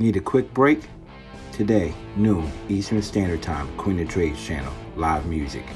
Need a quick break? Today, noon, Eastern Standard Time, Queen of Trades channel, live music.